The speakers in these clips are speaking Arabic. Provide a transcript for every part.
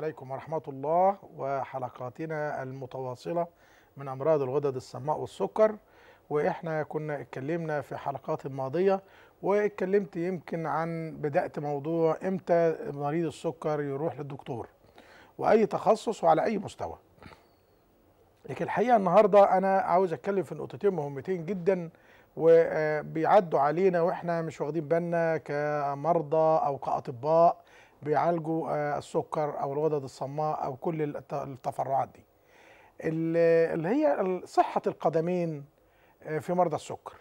عليكم ورحمة الله وحلقاتنا المتواصلة من أمراض الغدد الصماء والسكر. وإحنا كنا اتكلمنا في حلقات ماضية واتكلمت يمكن عن بدأت موضوع إمتى مريض السكر يروح للدكتور وأي تخصص وعلى أي مستوى. لكن الحقيقة النهاردة أنا عاوز أتكلم في نقطتين مهمتين جدا وبيعدوا علينا وإحنا مش واخدين بالنا كمرضى أو كأطباء بيعالجوا السكر أو الغدد الصماء أو كل التفرعات دي. اللي هي صحة القدمين في مرضى السكر.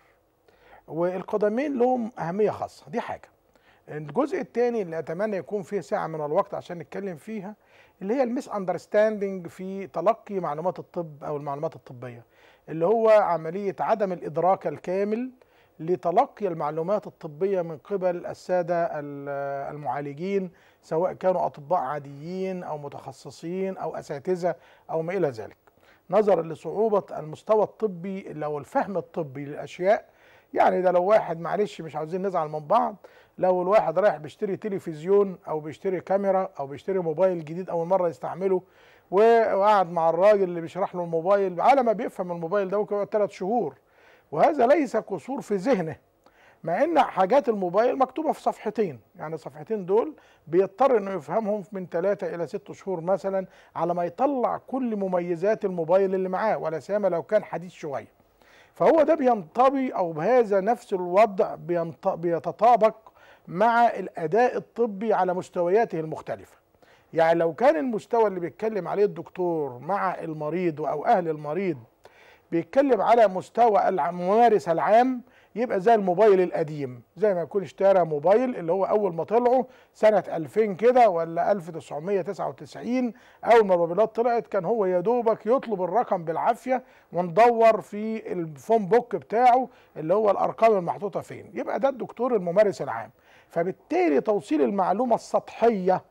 والقدمين لهم أهمية خاصة. دي حاجة. الجزء الثاني اللي أتمنى يكون فيه ساعة من الوقت عشان نتكلم فيها اللي هي ال misunderstanding في تلقي معلومات الطب أو المعلومات الطبية. اللي هو عملية عدم الإدراك الكامل لتلقي المعلومات الطبية من قبل السادة المعالجين سواء كانوا أطباء عاديين أو متخصصين أو أساتذة أو ما إلى ذلك. نظرا لصعوبة المستوى الطبي أو الفهم الطبي للأشياء يعني ده لو واحد معلش مش عاوزين نزعل من بعض لو الواحد رايح بيشتري تلفزيون أو بيشتري كاميرا أو بيشتري موبايل جديد أول مرة يستعمله وقعد مع الراجل اللي بيشرح له الموبايل على ما بيفهم الموبايل ده ممكن يقعد ثلاث شهور. وهذا ليس قصور في ذهنه مع إن حاجات الموبايل مكتوبة في صفحتين يعني الصفحتين دول بيضطر إنه يفهمهم من ثلاثة إلى ست شهور مثلا على ما يطلع كل مميزات الموبايل اللي معاه ولا سيما لو كان حديث شوية. فهو ده بينطبي أو بهذا نفس الوضع بيتطابق مع الأداء الطبي على مستوياته المختلفة. يعني لو كان المستوى اللي بيتكلم عليه الدكتور مع المريض أو أهل المريض بيتكلم على مستوى الممارس العام يبقى زي الموبايل القديم. زي ما يكون اشترى موبايل اللي هو أول ما طلعوا سنة 2000 كده ولا 1999 أول ما الموبايلات طلعت كان هو يا دوبك يطلب الرقم بالعافية وندور في الفون بوك بتاعه اللي هو الأرقام المحطوطة فين. يبقى ده الدكتور الممارس العام. فبالتالي توصيل المعلومة السطحية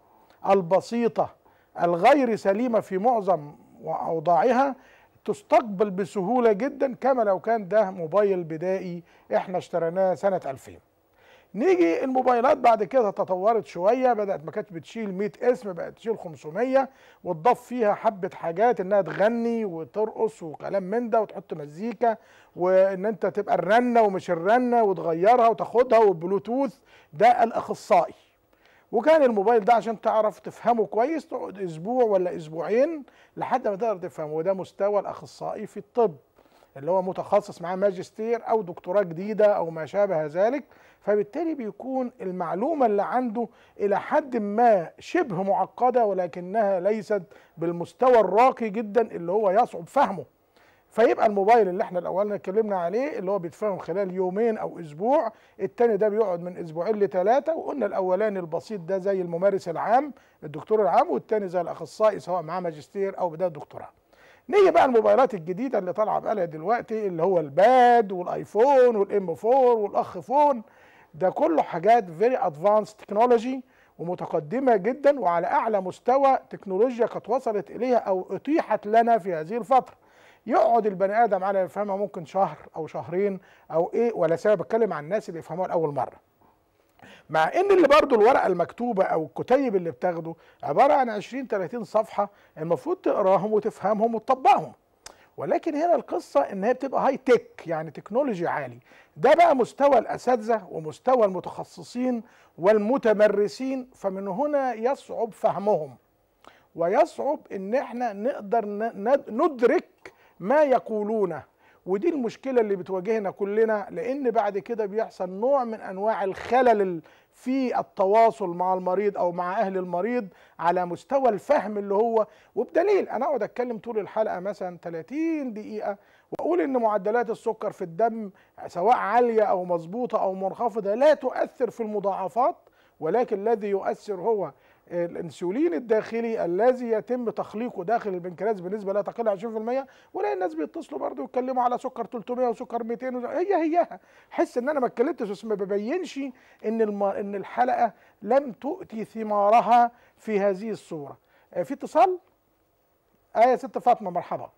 البسيطة الغير سليمة في معظم أوضاعها تستقبل بسهولة جدا كما لو كان ده موبايل بدائي إحنا اشتريناه سنة 2000 نيجي الموبايلات بعد كده تطورت شوية بدأت ما كانتش بتشيل 100 اسم بقت تشيل 500 وتضاف فيها حبة حاجات إنها تغني وترقص وكلام من ده وتحط مزيكا وإن أنت تبقى الرنة ومش الرنة وتغيرها وتاخدها والبلوتوث ده الأخصائي. وكان الموبايل ده عشان تعرف تفهمه كويس تقعد أسبوع ولا أسبوعين لحد ما تقدر تفهمه. وده مستوى الأخصائي في الطب اللي هو متخصص معاه ماجستير أو دكتوراه جديدة أو ما شابه ذلك فبالتالي بيكون المعلومة اللي عنده إلى حد ما شبه معقدة ولكنها ليست بالمستوى الراقي جدا اللي هو يصعب فهمه. فيبقى الموبايل اللي إحنا الاولاني اتكلمنا عليه اللي هو بيتفهم خلال يومين أو أسبوع التاني ده بيقعد من أسبوعين لثلاثه وقلنا الأولاني البسيط ده زي الممارس العام الدكتور العام والتاني زي الأخصائي سواء معاه ماجستير أو بداية دكتوراه. نيجي بقى الموبايلات الجديدة اللي طالعة بقالها دلوقتي اللي هو ال Pad والآيفون والإم 4 والأخ فون. ده كله حاجات very advanced technology ومتقدمة جدا وعلى أعلى مستوى تكنولوجيا قد وصلت إليها أو أتيحت لنا في هذه الفترة. يقعد البني آدم على يفهمها ممكن شهر أو شهرين أو إيه ولا سبب. بتكلم عن الناس اللي يفهموها لأول مرة. مع إن اللي برضو الورقة المكتوبة أو الكتيب اللي بتاخده عبارة عن 20 30 صفحة المفروض تقراهم وتفهمهم وتطبقهم. ولكن هنا القصة إن هي بتبقى هاي تك يعني تكنولوجي عالي. ده بقى مستوى الأساتذة ومستوى المتخصصين والمتمرسين فمن هنا يصعب فهمهم. ويصعب إن إحنا نقدر ندرك ما يقولونه ودي المشكلة اللي بتواجهنا كلنا لأن بعد كده بيحصل نوع من أنواع الخلل في التواصل مع المريض أو مع أهل المريض على مستوى الفهم اللي هو. وبدليل أنا أقعد أتكلم طول الحلقة مثلا 30 دقيقة وأقول إن معدلات السكر في الدم سواء عالية أو مظبوطة أو منخفضة لا تؤثر في المضاعفات ولكن الذي يؤثر هو الانسولين الداخلي الذي يتم تخليقه داخل البنكرياس بنسبة لا تقل عن 20% ولا الناس بيتصلوا برضه يتكلموا على سكر 300 وسكر 200 هي هيها. حس إن أنا ما اتكلمتش بس ما ببينش إن الم... إن الحلقة لم تؤتي ثمارها في هذه الصورة. في اتصال؟ آية ست فاطمة مرحبا.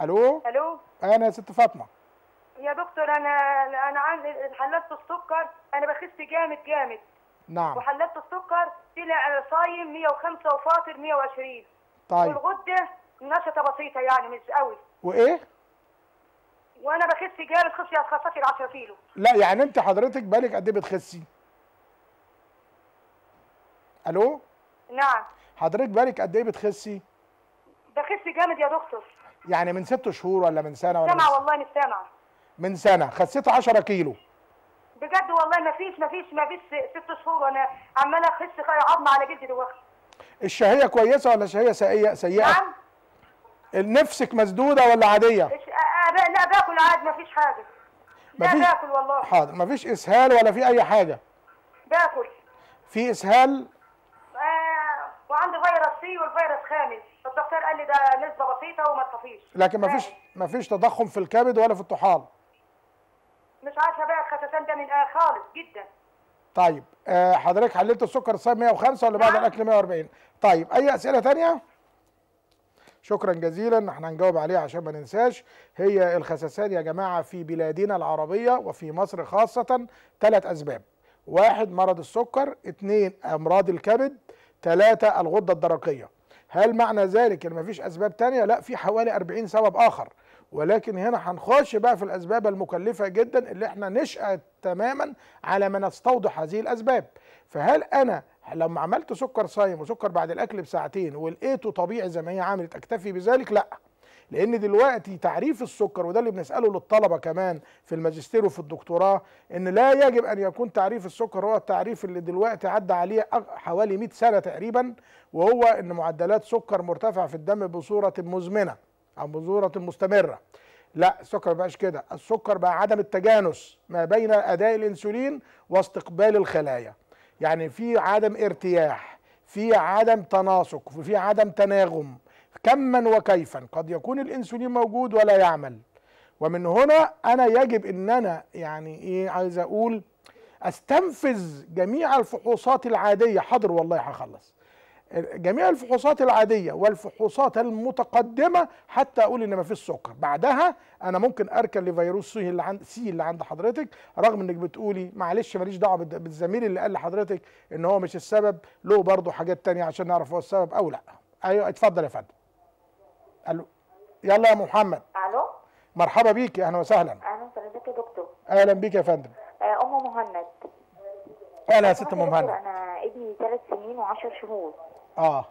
ألو؟ ألو؟ أنا يا ست فاطمة. يا دكتور أنا أنا عندي حللت السكر أنا بخس جامد جامد. نعم. وحللت السكر طلع صايم 105 وفاطر 120 طيب. والغدة نشطة بسيطة يعني مش قوي. وإيه؟ وأنا بخس جامد خصي خسيت 10 كيلو. لا يعني أنت حضرتك بالك قد إيه بتخسي؟ ألو؟ نعم. حضرتك بالك قد إيه بتخسي؟ بخس جامد يا دكتور. يعني من ست شهور ولا من سنة ولا سامعه والله مش سامعه من سنة. خسيت 10 كيلو. بجد والله ما فيش ما فيش ما فيش ست شهور وأنا عماله أخس عظم على جلدي دلوقتي. الشهية كويسة ولا شهية سيئه سيئة؟ نعم. نفسك مسدودة ولا عادية؟ لا باكل عادي ما فيش حاجة. لا مفيش- باكل والله. حاضر. مفيش إسهال ولا في أي حاجة؟ باكل. في إسهال؟ آه وعندي فيروس سي والفيروس خامس. الدكتور قال لي ده نسبة بسيطة وما تخافيش لكن مفيش آه، مفيش تضخم في الكبد ولا في الطحال. مش عارفة بقى الخسسان ده من آه خالص جدا. طيب آه حضرتك حللت السكر الصايم 105 ولا بعد نعم. الأكل 140 طيب أي أسئلة تانية؟ شكرا جزيلا إحنا هنجاوب عليها عشان ما ننساش. هي الخسسان يا جماعة في بلادنا العربية وفي مصر خاصة ثلاث أسباب. واحد مرض السكر. اثنين أمراض الكبد. ثلاثة الغدة الدرقية. هل معنى ذلك إن مفيش أسباب تانية؟ لا في حوالي 40 سبب آخر. ولكن هنا هنخش بقى في الأسباب المكلفة جدا اللي إحنا نشأ تماما على ما نستوضح هذه الأسباب. فهل أنا لما عملت سكر صايم وسكر بعد الأكل بساعتين ولقيته طبيعي زي ما هي عملت أكتفي بذلك؟ لا. لأن دلوقتي تعريف السكر وده اللي بنسأله للطلبة كمان في الماجستير وفي الدكتوراه إن لا يجب أن يكون تعريف السكر هو التعريف اللي دلوقتي عدى عليه حوالي 100 سنة تقريبا وهو إن معدلات سكر مرتفعة في الدم بصورة مزمنة. أو بصوره مستمرة. لا السكر ما بقاش كده. السكر بقى عدم التجانس ما بين أداء الإنسولين واستقبال الخلايا. يعني في عدم ارتياح في عدم تناسق وفي عدم تناغم. كما وكيفا. قد يكون الإنسولين موجود ولا يعمل. ومن هنا أنا يجب إن أنا يعني إيه عايز أقول أستنفذ جميع الفحوصات العادية. حاضر والله هخلص. جميع الفحوصات العادية والفحوصات المتقدمة حتى أقول ان مفيش سكر. بعدها أنا ممكن أركن لفيروس سي اللي عند سي اللي عند حضرتك رغم إنك بتقولي معلش ماليش بالد- بالزميل اللي قال لحضرتك إن هو مش السبب له برضه حاجات تانية عشان نعرف هو السبب أو لأ. أيوه اتفضل يا فندم. ألو يلا يا محمد. ألو؟ مرحبا بيك أهلا وسهلا. أهلا بحضرتك يا دكتور. أهلا بيك يا فندم. آه، أم مهند. أهلا يا ست دكتور، مهند. أنا ابني ثلاث سنين وعشر شهور. آه.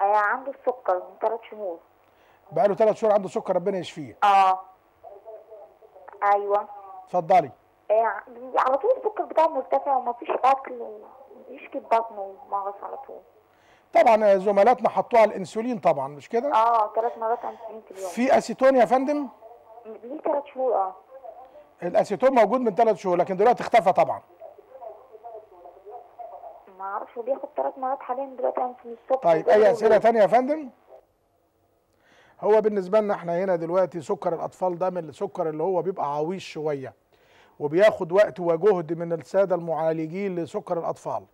آه، عنده السكر من ثلاث شهور. بقاله ثلاث شهور عنده سكر ربنا يشفيه. آه. أيوه. اتفضلي. آه، على طول السكر بتاعه مرتفع ومفيش أكل ويشكي بطنه ومغص على طول. طبعا زملاتنا حطوها على الإنسولين طبعا مش كده؟ آه ثلاث مرات أنسولين في اليوم. في أسيتون يا فندم؟ ليه ثلاث شهور آه. الأسيتون موجود من ثلاث شهور لكن دلوقتي اختفى طبعا. ما أعرفش هو بياخد ثلاث مرات حاليا دلوقتي انسولين الصبح طيب أي أسئلة تانية يا فندم؟ هو بالنسبة لنا إحنا هنا دلوقتي سكر الأطفال ده من السكر اللي هو بيبقى عويش شوية وبياخد وقت وجهد من السادة المعالجين لسكر الأطفال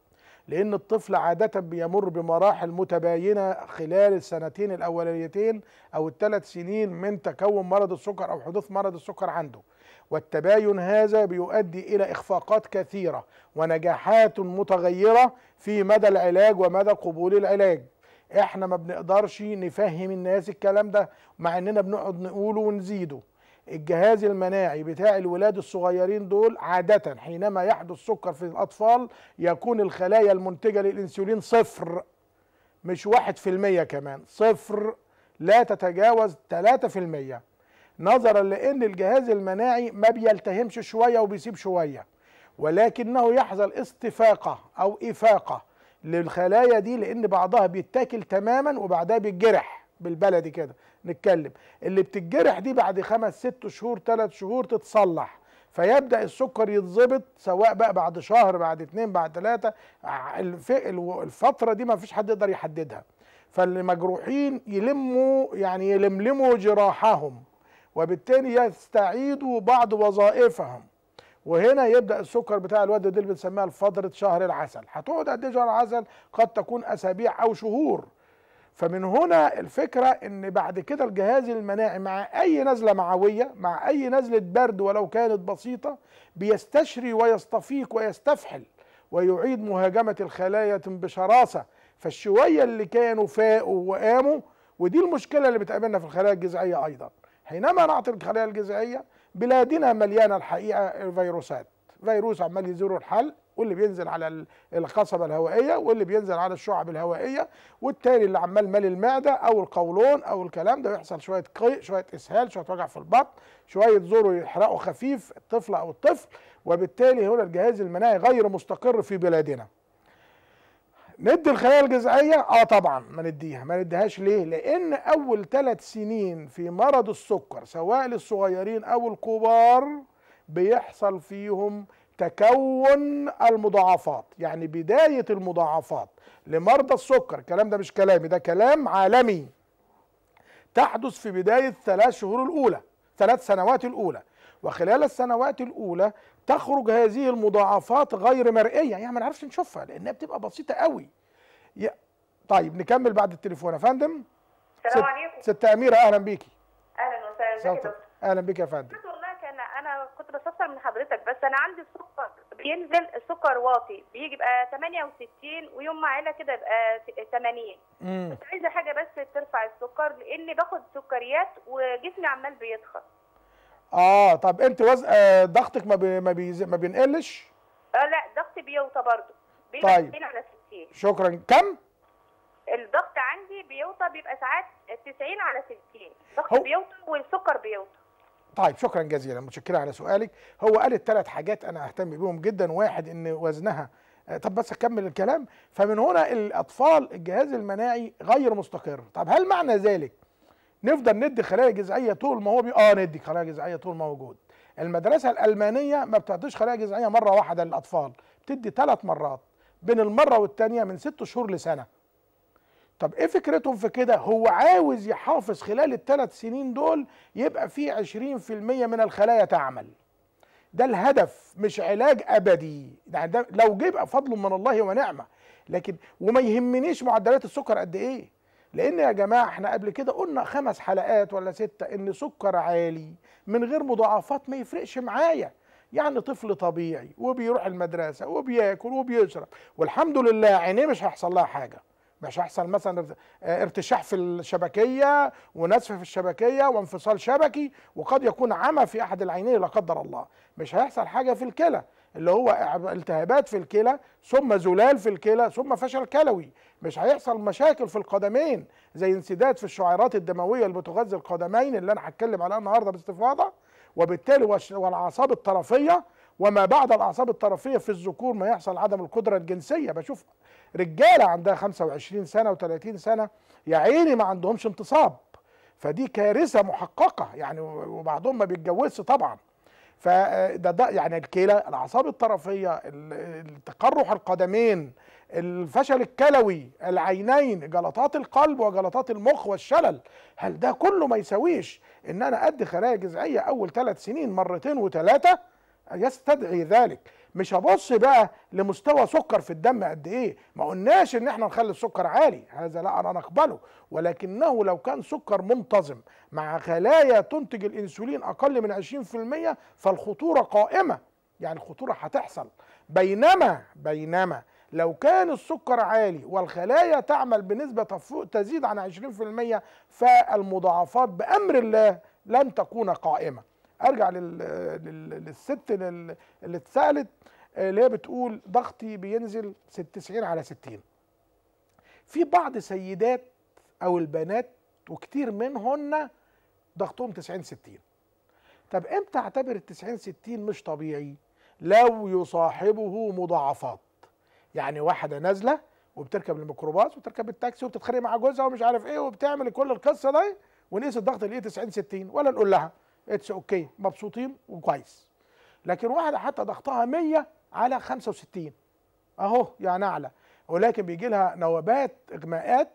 لأن الطفل عادة بيمر بمراحل متباينة خلال السنتين الأولانيتين أو الثلاث سنين من تكون مرض السكر أو حدوث مرض السكر عنده. والتباين هذا بيؤدي إلى إخفاقات كثيرة ونجاحات متغيرة في مدى العلاج ومدى قبول العلاج. إحنا ما بنقدرش نفهم الناس الكلام ده مع إننا بنقعد نقوله ونزيده. الجهاز المناعي بتاع الولاد الصغيرين دول عادة حينما يحدث سكر في الأطفال يكون الخلايا المنتجة للإنسولين صفر مش واحد في المية كمان صفر لا تتجاوز تلاتة في المية. نظرا لأن الجهاز المناعي ما بيلتهمش شوية وبيسيب شوية ولكنه يحصل استفاقة أو إفاقة للخلايا دي لأن بعضها بيتاكل تماما وبعدها بيتجرح بالبلدي كده. نتكلم اللي بتتجرح دي بعد خمس ست شهور ثلاث شهور تتصلح فيبدأ السكر يتظبط سواء بقى بعد شهر بعد اتنين بعد ثلاثة الفترة دي ما فيش حد يقدر يحددها. فاللي مجروحين يلموا يعني يلملموا جراحهم. وبالتالي يستعيدوا بعض وظائفهم. وهنا يبدأ السكر بتاع الواد ده اللي بنسميها فتره شهر العسل. هتقعد قد إيه شهر العسل؟ قد تكون أسابيع أو شهور. فمن هنا الفكرة إن بعد كده الجهاز المناعي مع أي نزلة معوية مع أي نزلة برد ولو كانت بسيطة بيستشري ويستفيق ويستفحل ويعيد مهاجمة الخلايا بشراسة. فالشوية اللي كانوا فاقوا وقاموا ودي المشكلة اللي بتقابلنا في الخلايا الجذعية أيضا. حينما نعطي الخلايا الجذعية بلادنا مليانة الحقيقة فيروسات. فيروس عمال يزور الحلق واللي بينزل على ال- القصبة الهوائية واللي بينزل على الشعب الهوائية والتالي اللي عمال مالي المعدة أو القولون أو الكلام ده يحصل شوية قيء شوية إسهال شوية وجع في البطن شوية زوره يحرقوا خفيف الطفل أو الطفل وبالتالي هنا الجهاز المناعي غير مستقر في بلادنا. ندي الخلايا الجذعية؟ آه طبعا ما نديها. ما نديهاش ليه؟ لأن أول ثلاث سنين في مرض السكر سواء للصغيرين أو الكبار بيحصل فيهم تكون المضاعفات. يعني بداية المضاعفات لمرضى السكر. الكلام ده مش كلامي ده كلام عالمي. تحدث في بداية ثلاث شهور الأولى ثلاث سنوات الأولى. وخلال السنوات الأولى تخرج هذه المضاعفات غير مرئية. يعني ما نعرفش نشوفها لأنها بتبقى بسيطة قوي. ي- طيب نكمل بعد التليفون. يا فندم؟ السلام عليكم. ست أميرة أهلا بيكي. أهلا وسهلا. دكتور؟ أهلا بك يا فندم. والله كان أنا كنت بستفسر من حضرتك بس أنا عندي السكر بينزل السكر واطي بيجي يبقى 68 ويوم ما عيلة كده يبقى 80 مم. بس عايزة حاجة بس ترفع السكر لأني باخد سكريات وجسمي عمال بيتخن. آه طب أنت وز... آه ضغطك ما بي... ما, بيز... ما بينقلش؟ آه لا ضغطي بيوطى برضه. بيبقى طيب. 90 على 60 شكرا. كم؟ الضغط عندي بيوطى بيبقى ساعات 90 على 60 هو- ضغط بيوطى والسكر بيوطى. طيب شكرا جزيلا. متشكرة على سؤالك. هو قال الثلاث حاجات أنا أهتم بيهم جدا. واحد إن وزنها آه، طب بس أكمل الكلام. فمن هنا الأطفال الجهاز المناعي غير مستقر. طب هل معنى ذلك نفضل ندي خلايا جذعية طول ما هو بي... آه ندي خلايا جذعية طول ما موجود. المدرسة الألمانية ما بتعطيش خلايا جذعية مرة واحدة للأطفال بتدي ثلاث مرات بين المرة والثانيه من ست شهور لسنة. طب إيه فكرتهم في كده؟ هو عاوز يحافظ خلال الثلاث سنين دول يبقى في 20% من الخلايا تعمل. ده الهدف مش علاج أبدي. يعني ده لو جه يبقى فضل من الله ونعمة. لكن وما يهمنيش معدلات السكر قد إيه. لأن يا جماعة إحنا قبل كده قلنا خمس حلقات ولا ستة إن سكر عالي من غير مضاعفات ما يفرقش معايا. يعني طفل طبيعي وبيروح المدرسة وبياكل وبيشرب والحمد لله عينيه مش هيحصل لها حاجة. مش هيحصل مثلا آه، ارتشاح في الشبكية ونزف في الشبكية وانفصال شبكي وقد يكون عمى في أحد العينين لا قدر الله. مش هيحصل حاجة في الكلى. اللي هو التهابات في الكلى ثم زلال في الكلى ثم فشل كلوي. مش هيحصل مشاكل في القدمين زي انسداد في الشعيرات الدموية اللي بتغذي القدمين اللي أنا هتكلم عليها النهارده باستفاضة. وبالتالي والأعصاب الطرفية وما بعد الأعصاب الطرفية في الذكور ما يحصل عدم القدرة الجنسية. بشوف رجالة عندها 25 سنة و30 سنة يا عيني ما عندهمش انتصاب. فدي كارثة محققة يعني وبعضهم ما بيتجوزش طبعا. فده ده يعني الكلى الأعصاب الطرفية ال- تقرح القدمين الفشل الكلوي العينين جلطات القلب وجلطات المخ والشلل. هل ده كله ما يساويش إن أنا أدي خلايا جذعية أول ثلاث سنين مرتين وثلاثة؟ يستدعي ذلك. مش هبص بقى لمستوى سكر في الدم قد إيه. ما قلناش إن إحنا نخلي السكر عالي هذا لا أنا نقبله. ولكنه لو كان سكر منتظم مع خلايا تنتج الإنسولين أقل من 20% فالخطورة قائمة. يعني الخطورة هتحصل. بينما بينما لو كان السكر عالي والخلايا تعمل بنسبة تفوق تزيد عن 20% فالمضاعفات بأمر الله لن تكون قائمة. ارجع لل... لل... للست لل... اللي اتسألت آه، اللي هي بتقول ضغطي بينزل 90 على 60 في بعض سيدات أو البنات وكتير منهن ضغطهم 90 60 طب إمتى اعتبر ال 90 60 مش طبيعي؟ لو يصاحبه مضاعفات. يعني واحدة نازلة وبتركب الميكروباص وتركب التاكسي وبتتخانق مع جوزها ومش عارف إيه وبتعمل كل القصة دي ونقيس الضغط اللي 90 60 ولا نقول لها. it's okay مبسوطين وكويس. لكن واحدة حتى ضغطها 100 على 65 اهو يعني اعلى ولكن بيجي لها نوبات اغماءات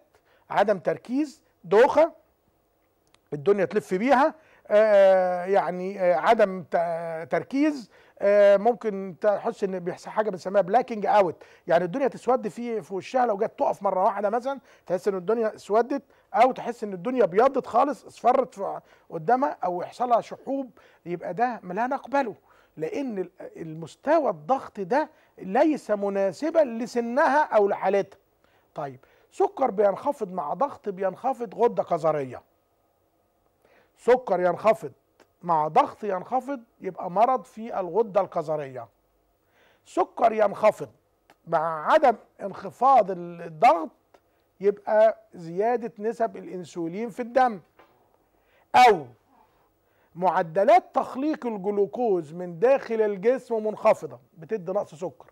عدم تركيز دوخة الدنيا تلف بيها آه يعني آه عدم تركيز آه ممكن تحس ان بيحصل حاجة بنسميها blacking out يعني الدنيا تسود في في وشها لو جت تقف مرة واحدة مثلا تحس ان الدنيا اسودت أو تحس إن الدنيا ابيضت خالص اصفرت قدامها أو يحصل لها شحوب يبقى ده لا نقبله. لأن ال- المستوى الضغط ده ليس مناسبا لسنها أو لحالتها. طيب سكر بينخفض مع ضغط بينخفض غدة كظريه سكر ينخفض مع ضغط ينخفض يبقى مرض في الغدة الكظريه سكر ينخفض مع عدم انخفاض الضغط يبقى زيادة نسب الإنسولين في الدم. أو معدلات تخليق الجلوكوز من داخل الجسم منخفضة بتدي نقص سكر.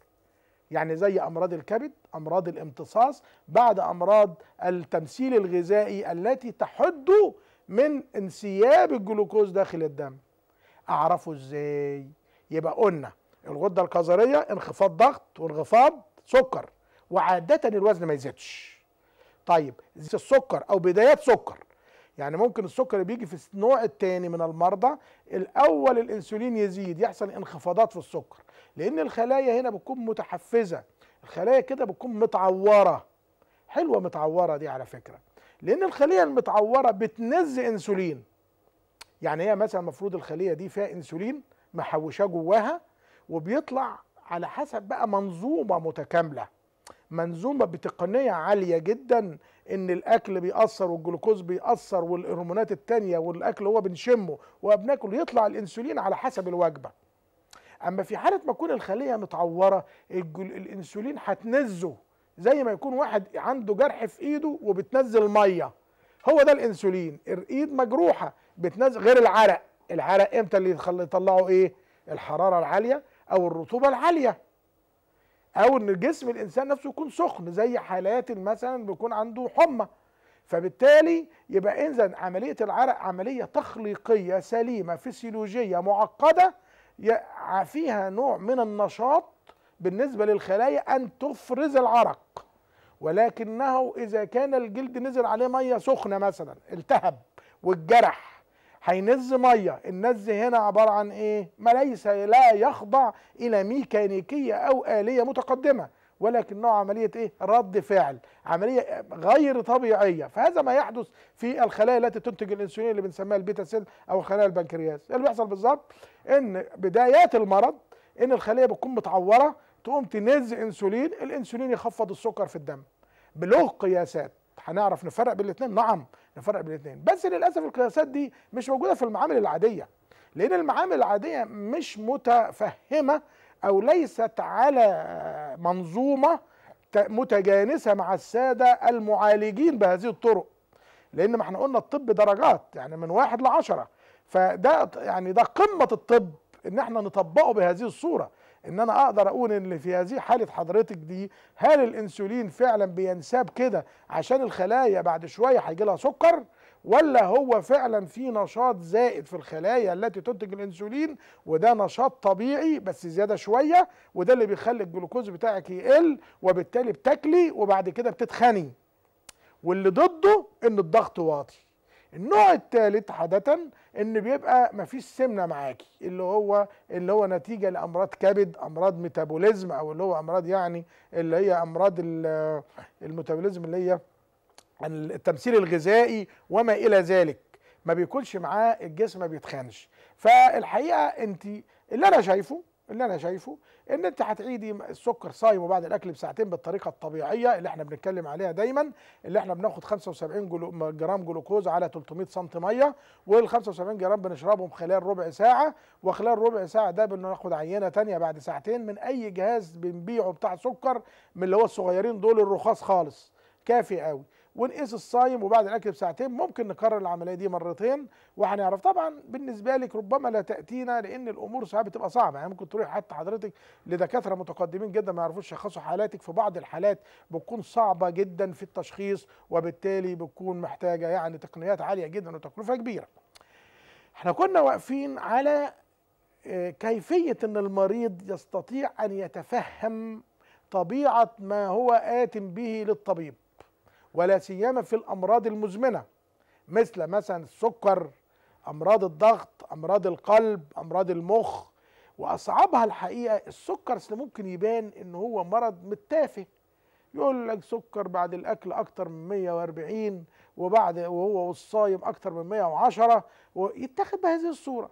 يعني زي أمراض الكبد أمراض الامتصاص بعد أمراض التمثيل الغذائي التي تحد من انسياب الجلوكوز داخل الدم. أعرفه إزاي؟ يبقى قلنا الغدة الكظريه انخفاض ضغط وانخفاض سكر وعادة الوزن ما يزيدش. طيب السكر أو بدايات سكر. يعني ممكن السكر بيجي في النوع الثاني من المرضى الأول الإنسولين يزيد يحصل انخفاضات في السكر. لأن الخلايا هنا بتكون متحفزة الخلايا كده بتكون متعورة. حلوة متعورة دي على فكرة. لأن الخلية المتعورة بتنز إنسولين. يعني هي مثلا المفروض الخلية دي فيها إنسولين محوشاه جواها وبيطلع على حسب بقى منظومة متكاملة. منظومة بتقنية عالية جدا إن الأكل بيأثر والجلوكوز بيأثر والهرمونات التانية والأكل هو بنشمه وبناكل يطلع الإنسولين على حسب الوجبة. أما في حالة ما تكون الخلية متعورة. الإنسولين هتنزه زي ما يكون واحد عنده جرح في إيده وبتنزل مية. هو ده الإنسولين. الإيد مجروحة بتنزل غير العرق. العرق إمتى اللي يطلعوا إيه؟ الحرارة العالية أو الرطوبة العالية. أو إن جسم الإنسان نفسه يكون سخن زي حالات مثلا بيكون عنده حمى. فبالتالي يبقى اذا عملية العرق عملية تخليقية سليمة فسيولوجية معقدة فيها نوع من النشاط بالنسبة للخلايا أن تفرز العرق. ولكنه إذا كان الجلد نزل عليه مية سخنة مثلا التهب والجرح. هينز مية. النز هنا عبارة عن إيه؟ ما ليس لا يخضع إلى ميكانيكية أو آلية متقدمة ولكنه عملية إيه؟ رد فعل عملية غير طبيعية. فهذا ما يحدث في الخلايا التي تنتج الإنسولين اللي بنسميها ال beta cell أو خلايا البنكرياس. اللي بيحصل بالظبط؟ إن بدايات المرض إن الخلية بتكون متعورة تقوم تنز إنسولين الإنسولين يخفض السكر في الدم. بله قياسات. هنعرف نفرق بين الاثنين نعم. نفرق بين الاثنين. بس للأسف القياسات دي مش موجودة في المعامل العادية لأن المعامل العادية مش متفهمة أو ليست على منظومة متجانسة مع السادة المعالجين بهذه الطرق. لأن ما إحنا قلنا الطب درجات يعني من واحد لعشرة. فده يعني ده قمة الطب إن إحنا نطبقه بهذه الصورة. إن أنا أقدر أقول إن في هذه حالة حضرتك دي هل الإنسولين فعلا بينساب كده عشان الخلايا بعد شوية هيجي لها سكر؟ ولا هو فعلا في نشاط زائد في الخلايا التي تنتج الإنسولين وده نشاط طبيعي بس زيادة شوية وده اللي بيخلي الجلوكوز بتاعك يقل وبالتالي بتاكلي وبعد كده بتتخني. واللي ضده إن الضغط واطي. النوع الثالث عادة إن بيبقى مفيش سمنة معاكي اللي هو اللي هو نتيجة لأمراض كبد أمراض ميتابوليزم أو اللي هو أمراض يعني اللي هي أمراض ال- الميتابوليزم اللي هي التمثيل الغذائي وما إلى ذلك. ما بيكونش معاه الجسم ما بيتخنش. فالحقيقة انت اللي أنا شايفه اللي أنا شايفه إن أنت هتعيدي السكر صايم وبعد الأكل بساعتين بالطريقة الطبيعية اللي إحنا بنتكلم عليها دايما اللي إحنا بناخد 75 جلو جرام جلوكوز على 300 سم مية وال 75 جرام بنشربهم خلال ربع ساعة وخلال ربع ساعة ده بناخد عينة تانية بعد ساعتين من أي جهاز بنبيعه بتاع سكر من اللي هو الصغيرين دول الرخاص خالص. كافي قوي ونقيس الصايم وبعد الأكل بساعتين ممكن نكرر العملية دي مرتين وهنعرف طبعا بالنسبة لك ربما لا تأتينا لأن الأمور ساعات بتبقى صعبة يعني ممكن تروح حتى حضرتك لدكاترة متقدمين جدا ما يعرفوش يشخصوا حالاتك في بعض الحالات بتكون صعبة جدا في التشخيص وبالتالي بتكون محتاجة يعني تقنيات عالية جدا وتكلفة كبيرة. إحنا كنا واقفين على آه، كيفية إن المريض يستطيع أن يتفهم طبيعة ما هو آت به للطبيب. ولا سيما في الأمراض المزمنة مثل مثلا السكر أمراض الضغط أمراض القلب أمراض المخ. وأصعبها الحقيقة السكر ممكن يبان إن هو مرض متافه. يقول لك سكر بعد الأكل أكتر من 140 وبعد وهو والصايم أكتر من 110 ويتاخد بهذه الصورة.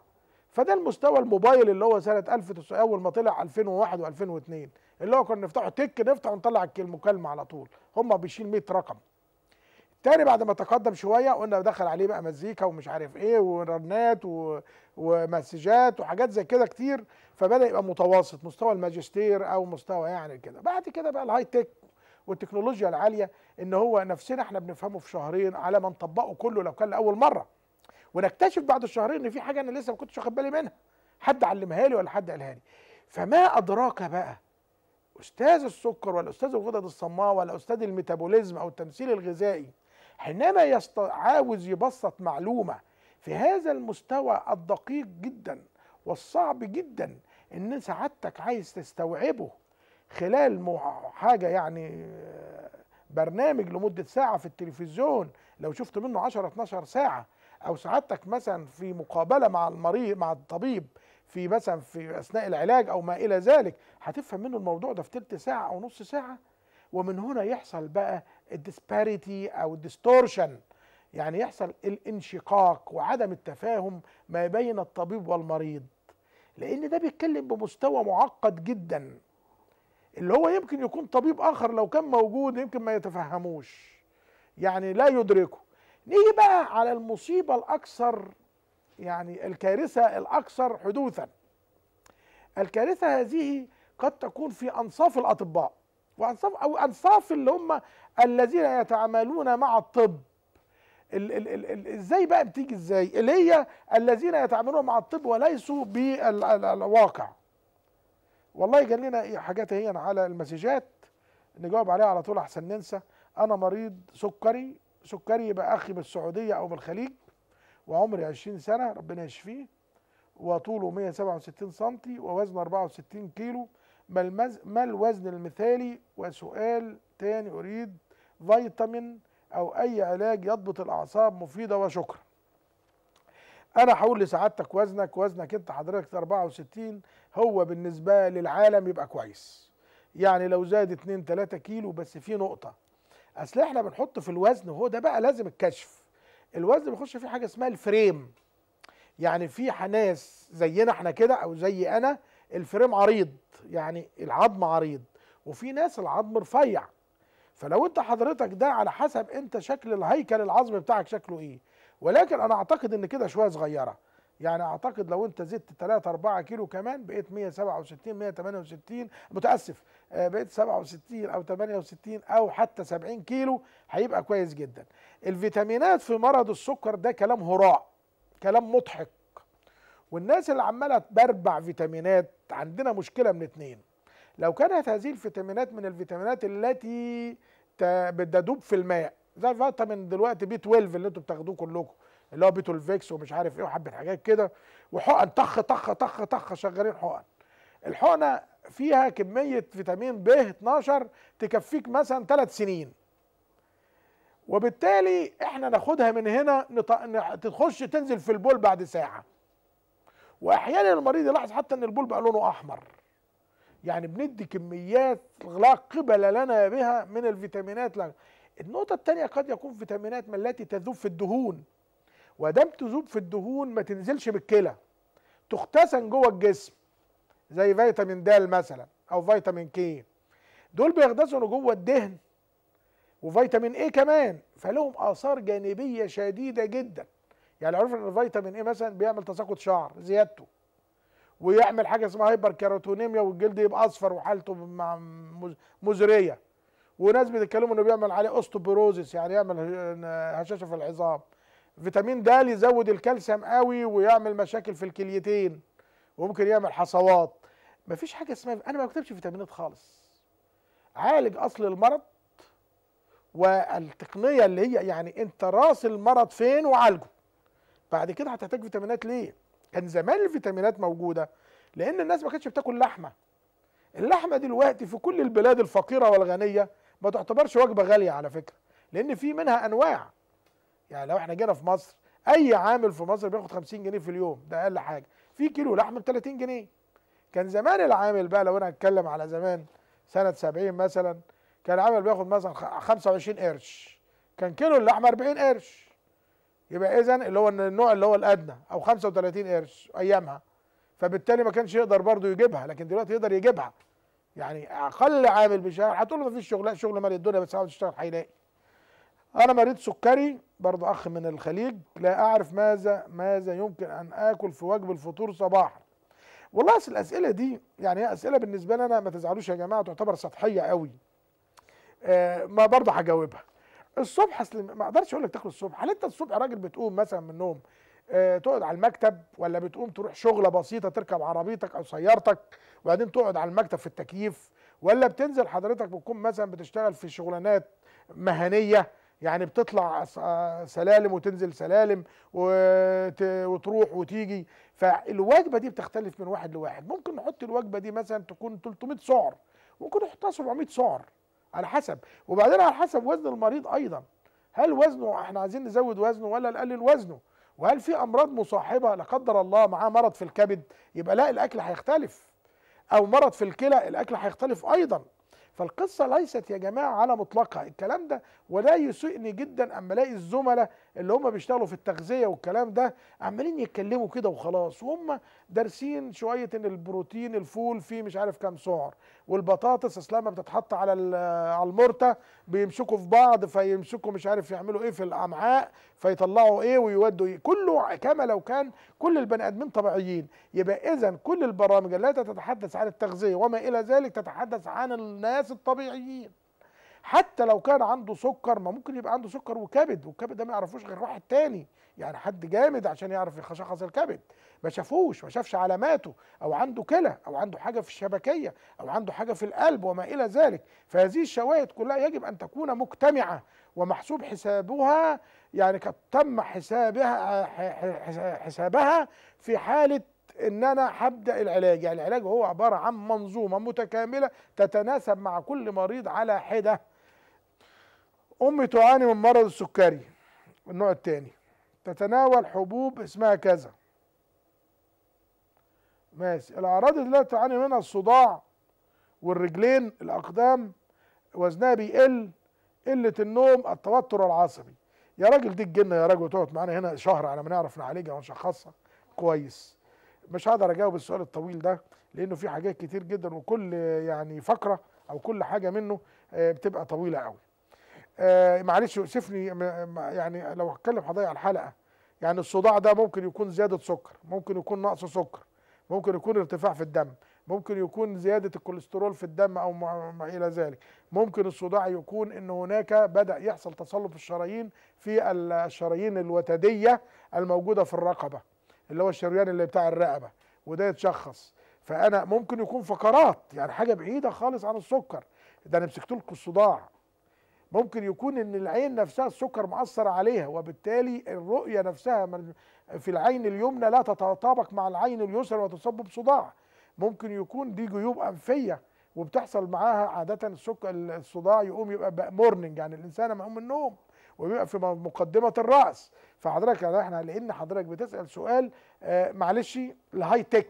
فده المستوى الموبايل اللي هو سنة 1000 أول ما طلع 2001 و2002 اللي هو كنا نفتحه تك نفتح ونطلع المكالمه على طول. هم بيشيل 100 رقم. تاني بعد ما تقدم شوية قلنا دخل عليه بقى مزيكا ومش عارف إيه ورنات و... ومسجات وحاجات زي كده كتير فبدأ يبقى متوسط مستوى الماجستير أو مستوى يعني كده. بعد كده بقى ال high tech والتكنولوجيا العالية إن هو نفسنا إحنا بنفهمه في شهرين على ما نطبقه كله لو كان لأول مرة. ونكتشف بعد الشهرين إن في حاجة أنا لسه ما كنتش واخد بالي منها. حد علمها لي ولا حد قالها لي. فما أدراك بقى أستاذ السكر ولا أستاذ الغدد الصماء ولا أستاذ ال metabolism أو التمثيل الغذائي حينما يست... عاوز يبسط معلومة في هذا المستوى الدقيق جدا والصعب جدا إن سعادتك عايز تستوعبه خلال حاجة يعني برنامج لمدة ساعة في التلفزيون لو شفت منه 10 12 ساعة أو سعادتك مثلا في مقابلة مع المريض مع الطبيب في مثلا في أثناء العلاج أو ما إلى ذلك هتفهم منه الموضوع ده في تلت ساعة أو نص ساعة؟ ومن هنا يحصل بقى ال disparity أو ال distortion. يعني يحصل الانشقاق وعدم التفاهم ما بين الطبيب والمريض. لأن ده بيتكلم بمستوى معقد جدا. اللي هو يمكن يكون طبيب آخر لو كان موجود يمكن ما يتفهموش. يعني لا يدركه. نيجي بقى على المصيبة الأكثر يعني الكارثة الأكثر حدوثا. الكارثة هذه قد تكون في أنصاف الأطباء. وانصاف أو أنصاف اللي هم الذين يتعاملون مع الطب. ال- ال- ال- ال- إزاي بقى بتيجي إزاي؟ اللي هي الذين يتعاملون مع الطب وليسوا بالواقع. والله جال لنا حاجات هي على المسجات نجاوب عليها على طول أحسن ننسى. أنا مريض سكري سكري يبقى أخي بالسعودية أو بالخليج وعمري 20 سنة ربنا يشفيه وطوله 167 سم ووزنه 64 كيلو ما, المز... ما الوزن المثالي؟ وسؤال تاني أريد فيتامين أو أي علاج يضبط الأعصاب. مفيدة وشكرا. أنا هقول لسعادتك وزنك وزنك أنت حضرتك 64 هو بالنسبة للعالم يبقى كويس. يعني لو زاد 2 3 كيلو بس في نقطة. أصل إحنا بنحط في الوزن وهو ده بقى لازم الكشف. الوزن بيخش فيه حاجة اسمها ال frame. يعني في ناس زينا إحنا كده أو زي أنا ال frame عريض يعني العظم عريض وفي ناس العظم رفيع. فلو انت حضرتك ده على حسب انت شكل الهيكل العظمي بتاعك شكله إيه. ولكن أنا اعتقد ان كده شوية صغيرة. يعني اعتقد لو انت زدت 3 4 كيلو كمان بقيت 167 168 متأسف. آه، بقيت 67 أو 68 أو حتى 70 كيلو هيبقى كويس جدا. الفيتامينات في مرض السكر ده كلام هراء كلام مضحك. والناس اللي عمالة تبربع فيتامينات عندنا مشكلة من اتنين. لو كانت هذه الفيتامينات من الفيتامينات التي بتدوب في الماء زي فيتامين دلوقتي B 12 اللي أنتوا بتاخدوه كلكم اللي هو بي تولفيكس ومش عارف إيه وحبة حاجات كده وحقن طخ طخ طخ طخ شغالين حقن. الحقنة فيها كمية فيتامين ب 12 تكفيك مثلا ثلاث سنين. وبالتالي إحنا ناخدها من هنا نط... تخش تنزل في البول بعد ساعة. واحيانا المريض يلاحظ حتى إن البول بقى لونه أحمر. يعني بندي كميات لا قبل لنا بها من الفيتامينات لا. النقطة الثانية قد يكون فيتامينات من التي تذوب في الدهون. ودام تذوب في الدهون ما تنزلش بالكلى. تختزن جوه الجسم زي فيتامين د مثلا أو فيتامين K. دول بيختزنوا جوه الدهن. وفيتامين A كمان؟ فلهم آثار جانبية شديدة جدا. يعني عرف إن الفيتامين A مثلا بيعمل تساقط شعر زيادته. ويعمل حاجة اسمها hypercarotenemia والجلد يبقى أصفر وحالته مزرية. وناس بيتكلموا إنه بيعمل عليه osteoporosis يعني يعمل هشاشة في العظام. فيتامين د يزود الكالسيوم قوي ويعمل مشاكل في الكليتين. وممكن يعمل حصوات. مفيش حاجة اسمها أنا ما بكتبش فيتامينات خالص. عالج أصل المرض والتقنية اللي هي يعني أنت راس المرض فين وعالجه. بعد كده هتحتاج فيتامينات ليه؟ كان زمان الفيتامينات موجودة لأن الناس ما كانتش بتاكل لحمة. اللحمة دلوقتي في كل البلاد الفقيرة والغنية ما تعتبرش وجبة غالية على فكرة لأن في منها أنواع. يعني لو إحنا جينا في مصر أي عامل في مصر بياخد 50 جنيه في اليوم ده أقل حاجة. في كيلو لحم ب 30 جنيه. كان زمان العامل بقى لو أنا هتكلم على زمان سنة 70 مثلا كان العامل بياخد مثلا خ- 25 قرش. كان كيلو اللحمة 40 قرش. يبقى اذا اللي هو النوع اللي هو الأدنى أو 35 قرش أيامها. فبالتالي ما كانش يقدر برضه يجيبها لكن دلوقتي يقدر يجيبها. يعني أقل عامل بيشتغل هتقول له ما فيش شغل شغل مال الدنيا بس عاوز يشتغل هيلاقي أنا مريض سكري برضه أخ من الخليج لا أعرف ماذا ماذا يمكن أن آكل في وجب الفطور صباحا. والله أصل الأسئلة دي يعني هي أسئلة بالنسبة لنا ما تزعلوش يا جماعة تعتبر سطحية قوي. آه ما برضه هجاوبها. الصبح أصل ما أقدرش أقول لك تاكل الصبح. هل أنت الصبح راجل بتقوم مثلا من النوم آه تقعد على المكتب ولا بتقوم تروح شغلة بسيطة تركب عربيتك أو سيارتك وبعدين تقعد على المكتب في التكييف ولا بتنزل حضرتك بتكون مثلا بتشتغل في شغلانات مهنية؟ يعني بتطلع سلالم وتنزل سلالم وت- وتروح وتيجي. فالوجبة دي بتختلف من واحد لواحد. ممكن نحط الوجبة دي مثلا تكون 300 سعر ممكن نحطها 700 سعر. على حسب. وبعدين على حسب وزن المريض أيضا. هل وزنه إحنا عايزين نزود وزنه ولا نقلل وزنه؟ وهل في أمراض مصاحبة لا قدر الله معاه مرض في الكبد يبقى لا الأكل هيختلف. أو مرض في الكلى الأكل هيختلف أيضا. فالقصة ليست يا جماعة على مطلقها. الكلام ده ولا يسئني جدا أما ألاقي الزملاء اللي هم بيشتغلوا في التغذية والكلام ده عمالين يتكلموا كده وخلاص وهم دارسين شوية إن البروتين الفول فيه مش عارف كام سعر والبطاطس أصلا ما بتتحط على ال- على المرتة بيمسكوا في بعض فيمسكوا مش عارف يعملوا إيه في الأمعاء فيطلعوا إيه ويودوا إيه كله كما لو كان كل البني آدمين طبيعيين. يبقى اذا كل البرامج التي تتحدث عن التغذية وما إلى ذلك تتحدث عن الناس الطبيعيين. حتى لو كان عنده سكر ما ممكن يبقى عنده سكر وكبد والكبد ده ما يعرفوش غير واحد تاني يعني حد جامد عشان يعرف يشخص الكبد. ما شافوش ما شافش علاماته أو عنده كلى أو عنده حاجة في الشبكية أو عنده حاجة في القلب وما إلى ذلك. فهذه الشواهد كلها يجب أن تكون مجتمعة ومحسوب حسابها يعني قد تم حسابها حسابها في حالة ان أنا هبدا العلاج. يعني العلاج هو عبارة عن منظومة متكاملة تتناسب مع كل مريض على حدة. أمي تعاني من مرض السكري النوع الثاني تتناول حبوب اسمها كذا. ماشي. الأعراض اللي تعاني منها الصداع والرجلين الأقدام وزنها بيقل قلة النوم التوتر العصبي. يا راجل دي الجنه يا راجل وتقعد معانا هنا شهر على ما نعرف نعالجها ونشخصها كويس. مش هقدر أجاوب السؤال الطويل ده لأنه في حاجات كتير جدا وكل يعني فقرة أو كل حاجة منه آه، بتبقى طويلة قوي آه، معلش يؤسفني يعني لو هتكلم على الحلقة يعني الصداع ده ممكن يكون زيادة سكر ممكن يكون نقص سكر ممكن يكون ارتفاع في الدم ممكن يكون زيادة الكوليسترول في الدم أو ما إلى ذلك. ممكن الصداع يكون إن هناك بدأ يحصل تصلب الشرايين في الشرايين الوتدية الموجودة في الرقبة اللي هو الشريان اللي بتاع الرقبة وده يتشخص. فأنا ممكن يكون فقرات يعني حاجة بعيدة خالص عن السكر. ده أنا مسكت لكم الصداع. ممكن يكون إن العين نفسها السكر مأثر عليها وبالتالي الرؤية نفسها في العين اليمنى لا تتطابق مع العين اليسرى وتسبب صداع ممكن يكون دي جيوب أنفية وبتحصل معاها عادة السكر الصداع يقوم يبقى مورنينج يعني الإنسان لما يقوم من النوم وبيبقى في مقدمة الرأس. فحضرتك يعني إحنا لأن حضرتك بتسأل سؤال آه معلش لهاي تك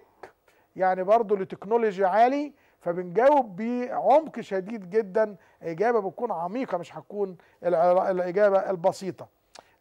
يعني برضه لتكنولوجيا عالي فبنجاوب بعمق شديد جدا. إجابة بتكون عميقة مش هتكون الإجابة البسيطة.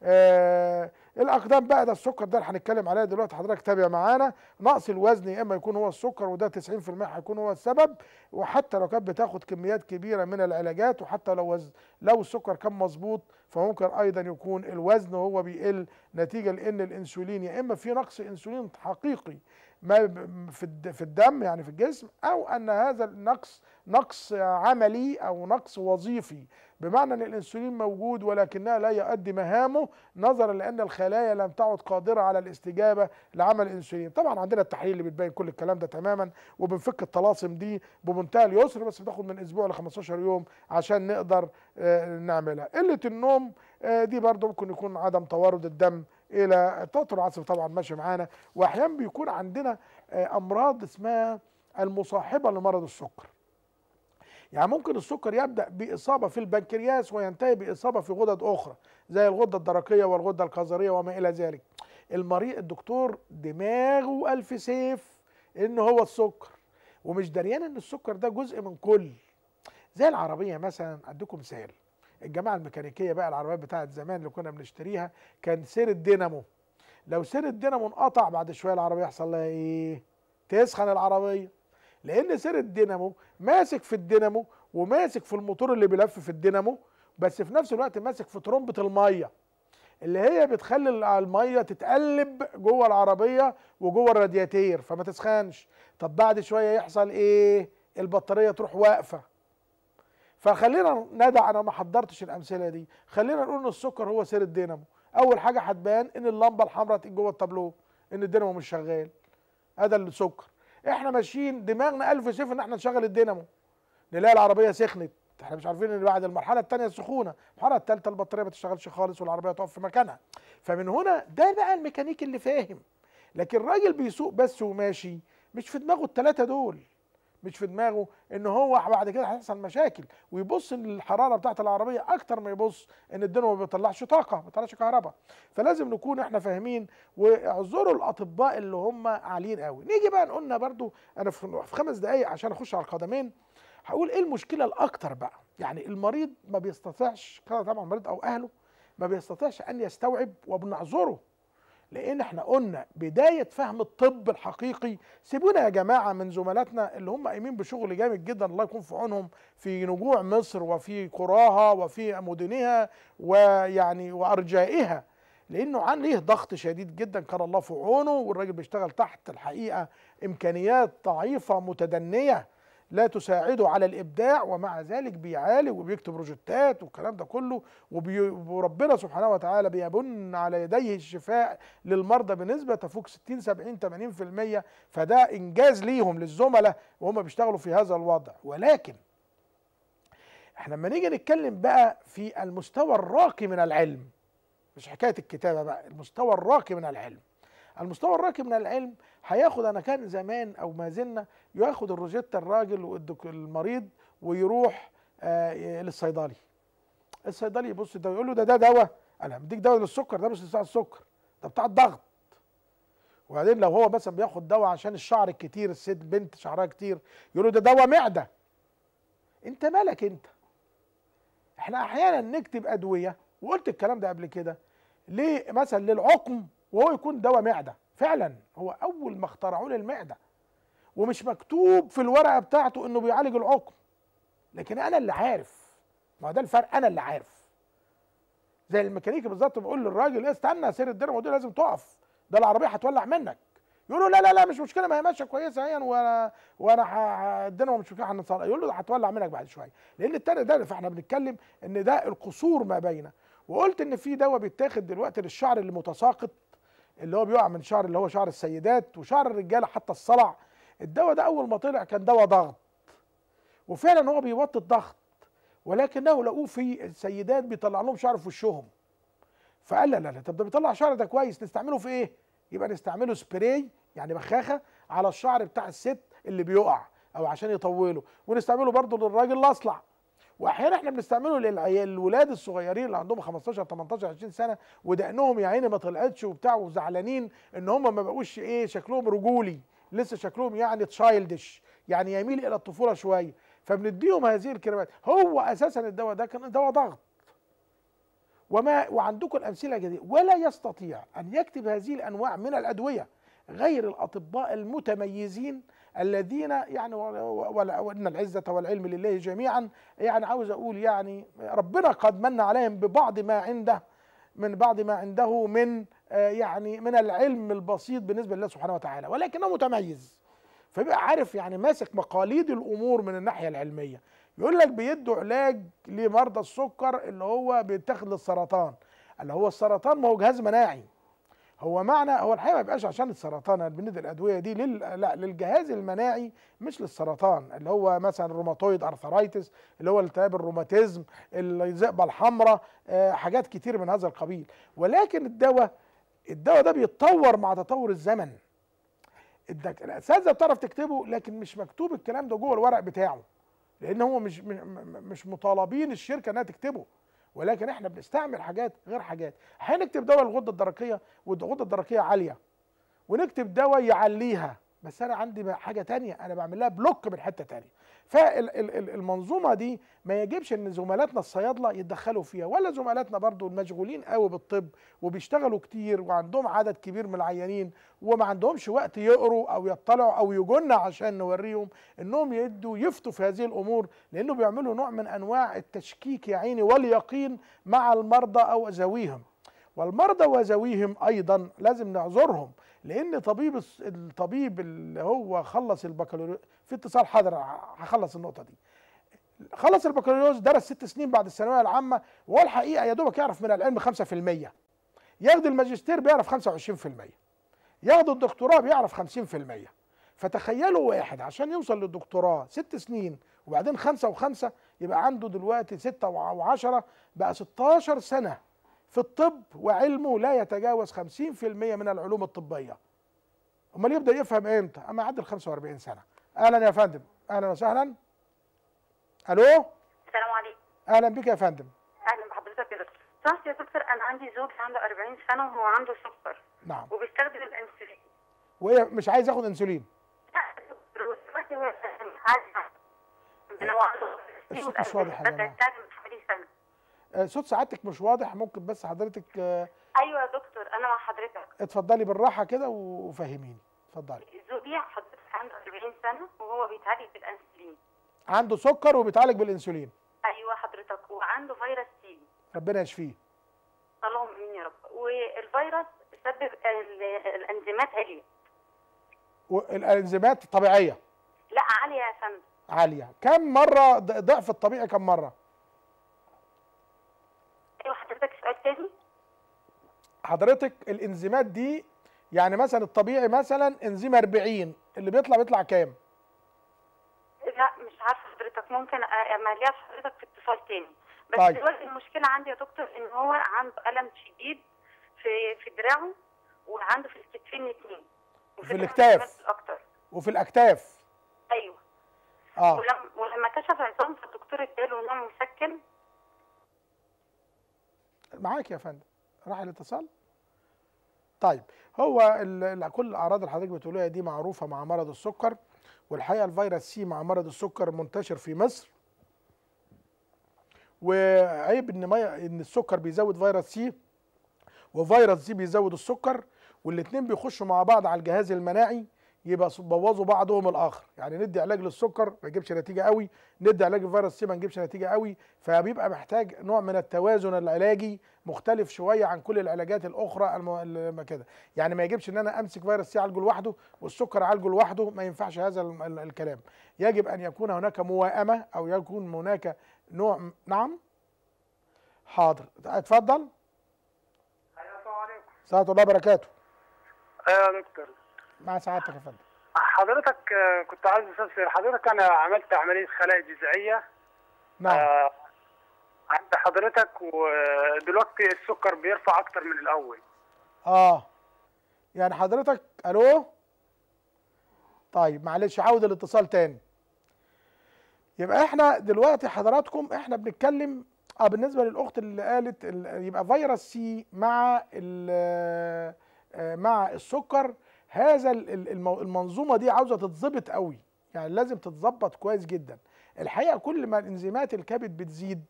آه الأقدام بقى ده السكر ده اللي هنتكلم عليه دلوقتي. حضرتك تابع معانا. نقص الوزن يا إما يكون هو السكر وده 90% هيكون هو السبب. وحتى لو كانت بتاخد كميات كبيرة من العلاجات وحتى لو وزن لو السكر كان مظبوط فممكن أيضا يكون الوزن هو بيقل نتيجة لإن الإنسولين. يا إما في نقص إنسولين حقيقي ما في الد- في الدم يعني في الجسم أو أن هذا النقص نقص عملي أو نقص وظيفي. بمعنى أن الإنسولين موجود ولكنها لا يؤدي مهامه نظرا لأن الخلايا لم تعد قادرة على الاستجابة لعمل الإنسولين. طبعا عندنا التحاليل اللي بتبين كل الكلام ده تماما وبنفك الطلاسم دي بمنتهى اليسر بس بتاخد من أسبوع ل 15 يوم عشان نقدر آه، نعملها. قلة النوم آه، دي برضو ممكن يكون عدم توارد الدم إلى التوتر العصبي طبعا ماشي معانا. واحيانا بيكون عندنا آه، أمراض اسمها المصاحبة لمرض السكر. يعني ممكن السكر يبدأ بإصابة في البنكرياس وينتهي بإصابة في غدد أخرى زي الغدة الدرقية والغدة القذرية وما إلى ذلك. المريض الدكتور دماغه ألف سيف ان هو السكر. ومش دريان إن السكر ده جزء من كل. زي العربية مثلا أديكم مثال. الجماعة الميكانيكية بقى العربيات بتاعت زمان اللي كنا بنشتريها كان سير الدينامو. لو سير الدينامو انقطع بعد شوية العربية يحصل لها إيه؟ تسخن العربية. لأن سير الدينامو ماسك في الدينامو وماسك في الموتور اللي بيلف في الدينامو بس في نفس الوقت ماسك في ترمبه المية اللي هي بتخلي المية تتقلب جوه العربية وجوه الرادياتير فما تسخنش. طب بعد شوية يحصل إيه؟ البطارية تروح واقفة. فخلينا ندع أنا ما حضرتش الامثلة دي. خلينا نقول إن السكر هو سير الدينامو. أول حاجة هتبان إن اللمبة الحمراء تيجي جوه التابلو إن الدينامو مش شغال. هذا السكر. إحنا ماشيين دماغنا ألف سيف إن إحنا نشغل الدينامو. نلاقي العربية سخنت. إحنا مش عارفين إن بعد المرحلة الثانية السخونه المرحلة الثالثه البطارية ما تشتغلش خالص والعربية تقف في مكانها. فمن هنا ده بقى الميكانيكي اللي فاهم. لكن الراجل بيسوق بس وماشي مش في دماغه الثلاثه دول. مش في دماغه إن هو بعد كده هيحصل مشاكل ويبص إن الحرارة بتاعت العربية أكتر ما يبص إن الدنيا ما بيطلعش طاقة ما بيطلعش كهرباء. فلازم نكون إحنا فاهمين واعذروا الأطباء اللي هم عاليين قوي. نيجي بقى قلنا برضو أنا في في خمس دقائق عشان أخش على القدمين هقول إيه المشكلة الأكتر بقى؟ يعني المريض ما بيستطيعش طبعا المريض أو أهله ما بيستطيعش أن يستوعب وبنعذره. لأن إحنا قلنا بداية فهم الطب الحقيقي. سيبونا يا جماعة من زملاتنا اللي هم قايمين بشغل جامد جدا الله يكون في عونهم في نجوع مصر وفي قراها وفي مدنها ويعني وأرجائها لأنه عليه ضغط شديد جدا كان الله في عونه والراجل بيشتغل تحت الحقيقة إمكانيات ضعيفة متدنية. لا تساعده على الإبداع ومع ذلك بيعالج وبيكتب روجيتات والكلام ده كله. وربنا سبحانه وتعالى بيبن على يديه الشفاء للمرضى بنسبة تفوق 60 70 80% فده إنجاز ليهم للزملاء وهم بيشتغلوا في هذا الوضع ولكن إحنا لما نيجي نتكلم بقى في المستوى الراقي من العلم مش حكاية الكتابة بقى المستوى الراقي من العلم المستوى الراقي من العلم هياخد أنا كان زمان أو ما زلنا ياخد الروجيتا الراجل والمريض ويروح آه للصيدلي. الصيدلي يبص ده يقول له ده ده دواء. أنا بديك دواء للسكر؟ ده مش بتاع السكر ده بتاع الضغط. وبعدين لو هو مثلا بياخد دواء عشان الشعر الكتير الست بنت شعرها كتير يقول له ده دواء معدة. انت مالك انت؟ إحنا أحيانا نكتب أدوية وقلت الكلام ده قبل كده ليه مثلا للعقم وهو يكون دواء معدة. فعلا هو أول ما اخترعوه للمعدة. ومش مكتوب في الورقة بتاعته إنه بيعالج العقم. لكن أنا اللي عارف. ما ده الفرق أنا اللي عارف. زي الميكانيكي بالظبط بقول للراجل استنى سير الدينامو دي لازم تقف. ده العربية هتولع منك. يقول له لا لا لا مش مشكلة ما هي ماشية كويسة أهي وأنا وأنا الدينامو مش مشكلة هنصلح. يقول له هتولع منك بعد شوية. لأن التاني ده فإحنا بنتكلم إن ده القصور ما بين وقلت إن في دواء بيتاخد دلوقتي للشعر اللي متساقط اللي هو بيقع من شعر اللي هو شعر السيدات وشعر الرجالة حتى الصلع. الدواء ده أول ما طلع كان دواء ضغط. وفعلا هو بيوطي الضغط ولكنه لقوه في السيدات بيطلع لهم شعر في وشهم. فقال لا لا لا طب ده بيطلع شعر ده كويس نستعمله في إيه؟ يبقى نستعمله سبراي يعني بخاخة على الشعر بتاع الست اللي بيقع أو عشان يطوله ونستعمله برضه للراجل الأصلع. واحيانا إحنا بنستعمله للعيال الولاد الصغيرين اللي عندهم 15 18 20 سنة ودقنهم يا عيني ما طلعتش وبتاع وزعلانين ان هم ما بقوش إيه شكلهم رجولي لسه شكلهم يعني تشايلدش يعني يميل إلى الطفولة شوية. فبنديهم هذه الكريمات هو أساسا الدواء ده كان دواء ضغط. وما وعندكم الأمثلة جديدة. ولا يستطيع أن يكتب هذه الأنواع من الأدوية غير الأطباء المتميزين الذين يعني وإن العزة والعلم لله جميعا يعني عاوز أقول يعني ربنا قد من عليهم ببعض ما عنده من بعض ما عنده من يعني من العلم البسيط بالنسبة لله سبحانه وتعالى ولكنه متميز. فبيبقى عارف يعني ماسك مقاليد الأمور من الناحية العلمية. يقول لك بيدوا علاج لمرضى السكر اللي هو بيتاخد للسرطان. اللي هو السرطان ما هو جهاز مناعي. هو معنى هو الحقيقة ما بيبقاش عشان السرطان أنا بندي الأدوية دي لل... لا للجهاز المناعي مش للسرطان اللي هو مثلا ال rheumatoid arthritis اللي هو التهاب الروماتيزم الذئبه الحمراء آه حاجات كتير من هذا القبيل. ولكن الدواء الدواء ده بيتطور مع تطور الزمن. الأساتذة بتعرف تكتبه لكن مش مكتوب الكلام ده جوه الورق بتاعه لأن هو مش مش مطالبين الشركة إنها تكتبه. ولكن إحنا بنستعمل حاجات غير حاجات. أحيانا نكتب دواء الغدة الدرقية والغدة الدرقية عالية. ونكتب دواء يعليها. بس أنا عندي حاجة تانية أنا بعمل لها بلوك من حتة تانية. فالمنظومة دي ما يجبش إن زملاتنا الصيادلة يتدخلوا فيها ولا زملاتنا برضو المشغولين قوي بالطب وبيشتغلوا كتير وعندهم عدد كبير من العيانين وما عندهمش وقت يقروا أو يطلعوا أو يجونا عشان نوريهم إنهم يدوا يفتوا في هذه الأمور لأنه بيعملوا نوع من أنواع التشكيك يا عيني واليقين مع المرضى أو ذويهم والمرضى وذويهم أيضا لازم نعذرهم لأن طبيب الطبيب اللي هو خلص البكالوريوس في اتصال حاضر هخلص النقطة دي. خلص البكالوريوس درس ست سنين بعد الثانوية العامة وهو الحقيقة يا دوبك يعرف من العلم 5% ياخد الماجستير بيعرف 25% ياخد الدكتوراه بيعرف 50% فتخيلوا واحد عشان يوصل للدكتوراه ست سنين وبعدين خمسة وخمسة يبقى عنده دلوقتي ستة وعشرة بقى 16 سنة. في الطب وعلمه لا يتجاوز 50% من العلوم الطبية. أمال يبدأ يفهم إمتى؟ أما يعدل 45 سنة. أهلا يا فندم. أهلا وسهلا. ألو؟ السلام عليكم. أهلا بك يا فندم. أهلا بحضرتك يا دكتور. صح يا دكتور أنا عندي زوج عنده 40 سنة وهو عنده سكر. نعم. وبيستخدم الإنسولين. وايه مش عايز ياخد إنسولين؟ لا هو عنده الصوت مش واضح يا بدأ جماعة. يستخدم من حوالي سنه آه، صوت سعادتك مش واضح ممكن بس حضرتك آه، أيوه يا دكتور أنا مع حضرتك. اتفضلي بالراحة كده وفهميني. اتفضلي. زوجي حضرتك عنده 40 سنة وهو بيتعالج بالأنسولين. عنده سكر وبيتعالج بالأنسولين. أيوه حضرتك وعنده فيروس سي. ربنا يشفيه. اللهم آمين يا رب. والفيروس سبب ال- الأنزيمات عليا. والانزيمات طبيعية. لا عالية يا فندم. عالية. كم مرة ض- ضعف الطبيعي كم مرة أيوه حضرتك الإنزيمات دي يعني مثلا الطبيعي مثلا إنزيم 40 اللي بيطلع بيطلع كام؟ لا مش عارفة حضرتك ممكن اماليها حضرتك في اتصال تاني. بس طيب. دلوقتي المشكلة عندي يا دكتور إن هو عنده ألم شديد في في دراعه وعنده في الكتفين الاثنين في الأكتاف. أكتر. وفي الأكتاف. أيوه. آه. ولما كشف عظام فالدكتور اداله نوع مسكن معاك يا فندم. راح الاتصال؟ طيب هو كل الأعراض اللي حضرتك بتقوليها دي معروفة مع مرض السكر والحقيقة الفيروس C مع مرض السكر منتشر في مصر. وعيب إن إن السكر بيزود فيروس C وفيروس C بيزود السكر والاثنين بيخشوا مع بعض على الجهاز المناعي. يبقى بوظوا بعضهم الآخر. يعني ندي علاج للسكر ما يجيبش نتيجة قوي ندي علاج الفيروس C ما نجيبش نتيجة قوي فبيبقى محتاج نوع من التوازن العلاجي مختلف شوية عن كل العلاجات الأخرى الم... كده. يعني ما يجبش إن أنا أمسك فيروس C اعالجه لوحده والسكر اعالجه لوحده ما ينفعش هذا ال... ال... الكلام. يجب أن يكون هناك موائمة أو يكون هناك نوع نعم؟ حاضر. اتفضل. السلام عليكم. سلام الله وبركاته. أيوه يا دكتور. مع سعادتك يا فندم. حضرتك آه، كنت عايز أستفسر. حضرتك أنا عملت عملية خلايا جذعية. نعم. آه، عند حضرتك ودلوقتي السكر بيرفع أكتر من الأول. آه. يعني حضرتك ألو؟ طيب معلش عاود الاتصال تاني. يبقى إحنا دلوقتي حضراتكم إحنا بنتكلم آه بالنسبة للأخت اللي قالت ال- يبقى فيروس سي مع آه، مع السكر هذا المنظومة دي عاوزة تتظبط قوي. يعني لازم تتظبط كويس جدا. الحقيقة كل ما الإنزيمات الكبد بتزيد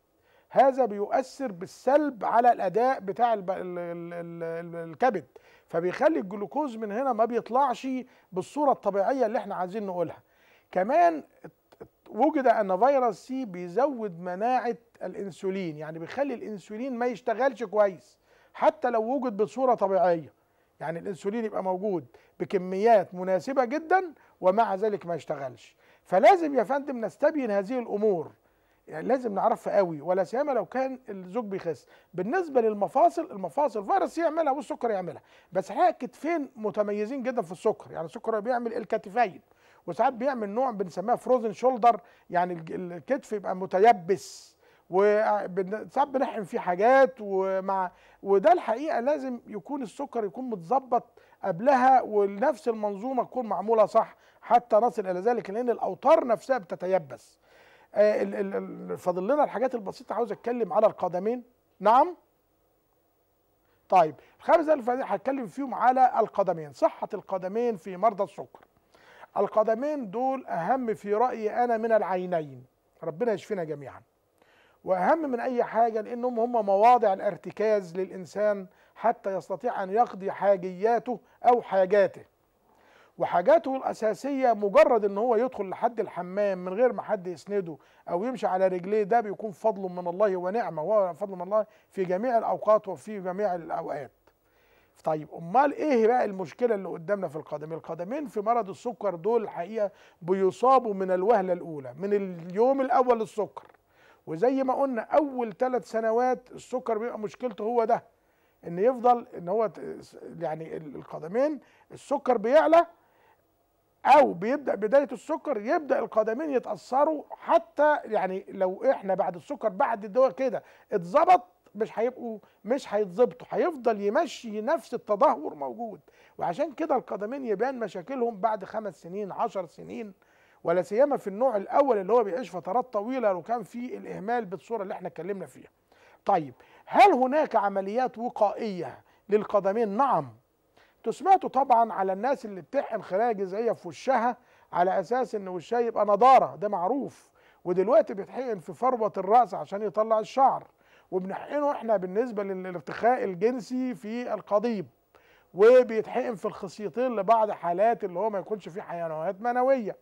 هذا بيؤثر بالسلب على الأداء بتاع الكبد. فبيخلي الجلوكوز من هنا ما بيطلعش بالصورة الطبيعية اللي إحنا عايزين نقولها. كمان وجد أن فيروس سي بيزود مناعة الإنسولين يعني بيخلي الإنسولين ما يشتغلش كويس حتى لو وجد بصورة طبيعية. يعني الإنسولين يبقى موجود بكميات مناسبة جدا ومع ذلك ما يشتغلش. فلازم يا فندم نستبين هذه الأمور. يعني لازم نعرفها قوي ولا سيما لو كان الزوج بيخس. بالنسبة للمفاصل المفاصل فيروس يعملها والسكر يعملها. بس الحقيقة الكتفين متميزين جدا في السكر؟ يعني السكر بيعمل الكتفين وساعات بيعمل نوع بنسميها فروزن شولدر يعني الكتف يبقى متيبس. وساعات بنحقن فيه حاجات ومع وده الحقيقة لازم يكون السكر يكون متظبط قبلها ونفس المنظومة تكون معمولة صح حتى نصل إلى ذلك لأن الأوتار نفسها بتتيبس. آه، فاضل لنا الحاجات البسيطة عاوز أتكلم على القدمين. نعم؟ طيب الخمسه اللي هتكلم فيهم على القدمين صحة القدمين في مرضى السكر. القدمين دول أهم في رأيي أنا من العينين. ربنا يشفينا جميعا. وأهم من أي حاجة لأنهم هم مواضع الارتكاز للإنسان حتى يستطيع أن يقضي حاجياته أو حاجاته. وحاجاته الأساسية مجرد إن هو يدخل لحد الحمام من غير ما حد يسنده أو يمشي على رجليه ده بيكون فضل من الله ونعمة وهو فضل من الله في جميع الأوقات وفي جميع الأوقات. طيب أمال إيه بقى المشكلة اللي قدامنا في القدمين القدمين في مرض السكر دول الحقيقة بيصابوا من الوهلة الأولى من اليوم الأول للسكر. وزي ما قلنا أول ثلاث سنوات السكر بيبقى مشكلته هو ده إن يفضل إن هو يعني ال- القدمين السكر بيعلى أو بيبدأ بداية السكر يبدأ القدمين يتأثروا حتى يعني لو إحنا بعد السكر بعد الدواء كده اتظبط مش هيبقوا مش هيتظبطوا هيفضل يمشي نفس التدهور موجود. وعشان كده القدمين يبان مشاكلهم بعد خمس سنين عشر سنين ولا سيما في النوع الأول اللي هو بيعيش فترات طويلة لو كان في الإهمال بالصورة اللي إحنا اتكلمنا فيها. طيب هل هناك عمليات وقائية للقدمين؟ نعم. سمعتوا طبعا على الناس اللي بتحقن خلايا جذعية في وشها على أساس إن وشها يبقى نضارة ده معروف. ودلوقتي بيتحقن في فروة الرأس عشان يطلع الشعر. وبنحقنه إحنا بالنسبة للارتخاء الجنسي في القضيب. وبيتحقن في الخصيتين لبعض حالات اللي هو ما يكونش فيه حيوانات منوية.